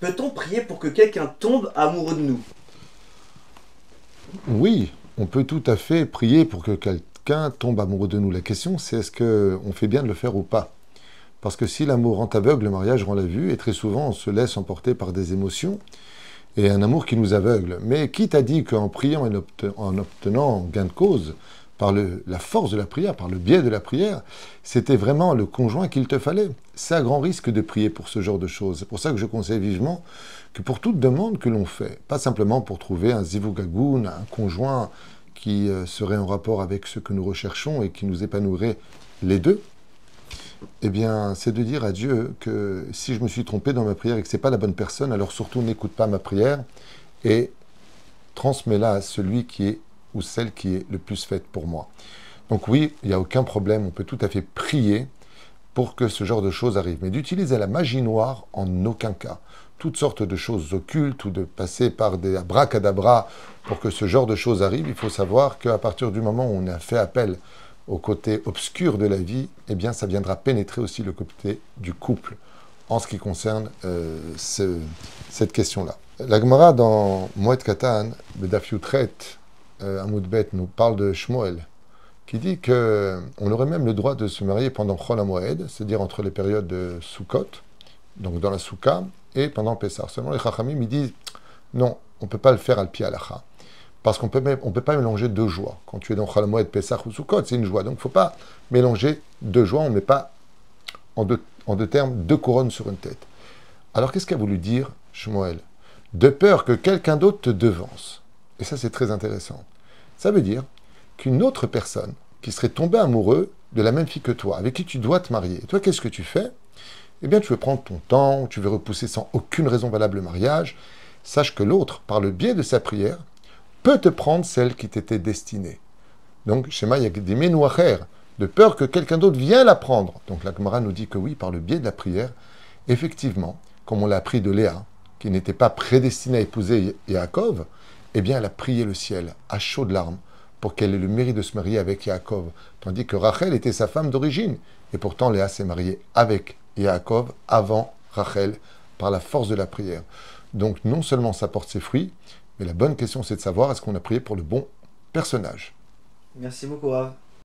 Peut-on prier pour que quelqu'un tombe amoureux de nous? Oui, on peut tout à fait prier pour que quelqu'un tombe amoureux de nous. La question, c'est est-ce qu'on fait bien de le faire ou pas? Parce que si l'amour rend aveugle, le mariage rend la vue, et très souvent on se laisse emporter par des émotions et un amour qui nous aveugle. Mais qui t'a dit qu'en priant et en obtenant gain de cause, par la force de la prière, par le biais de la prière, c'était vraiment le conjoint qu'il te fallait. C'est à grand risque de prier pour ce genre de choses. C'est pour ça que je conseille vivement que pour toute demande que l'on fait, pas simplement pour trouver un zivugagoun, un conjoint qui euh, serait en rapport avec ce que nous recherchons et qui nous épanouirait les deux, eh bien, c'est de dire à Dieu que si je me suis trompé dans ma prière et que ce n'est pas la bonne personne, alors surtout n'écoute pas ma prière et transmets-la à celui qui est ou celle qui est le plus faite pour moi. Donc oui, il n'y a aucun problème, on peut tout à fait prier pour que ce genre de choses arrive. Mais d'utiliser la magie noire en aucun cas. Toutes sortes de choses occultes ou de passer par des abracadabras pour que ce genre de choses arrive, il faut savoir qu'à partir du moment où on a fait appel au côté obscur de la vie, eh bien ça viendra pénétrer aussi le côté du couple en ce qui concerne euh, cette question-là. La Gemara dans Moed Katan, Bedaf Yutret, euh, Amoudbet nous parle de Shmuel, qui dit que on aurait même le droit de se marier pendant Chol HaMoed, c'est-à-dire entre les périodes de Sukkot, donc dans la Souka, et pendant Pessah. Seulement les Chachamim, ils disent non, on ne peut pas le faire al pi Parce qu'on ne peut pas mélanger deux joies. Quand tu es dans Chol HaMoed, Pessah ou Sukkot, c'est une joie. Donc il ne faut pas mélanger deux joies. On ne met pas en deux, en deux termes deux couronnes sur une tête. Alors qu'est-ce qu'a voulu dire Shmuel? De peur que quelqu'un d'autre te devance. Et ça, c'est très intéressant. Ça veut dire qu'une autre personne qui serait tombée amoureux de la même fille que toi, avec qui tu dois te marier, toi, qu'est-ce que tu fais? Eh bien, tu veux prendre ton temps, tu veux repousser sans aucune raison valable le mariage. Sache que l'autre, par le biais de sa prière, peut te prendre celle qui t'était destinée. Donc, schéma, il y a des ménoirs, de peur que quelqu'un d'autre vienne la prendre. Donc, la Gemara nous dit que oui, par le biais de la prière, effectivement, comme on l'a appris de Léa, qui n'était pas prédestinée à épouser Yaakov, eh bien, elle a prié le ciel à chaudes larmes pour qu'elle ait le mérite de se marier avec Yaakov, tandis que Rachel était sa femme d'origine. Et pourtant, Léa s'est mariée avec Yaakov avant Rachel par la force de la prière. Donc, non seulement ça porte ses fruits, mais la bonne question, c'est de savoir est-ce qu'on a prié pour le bon personnage? Merci beaucoup, Rav.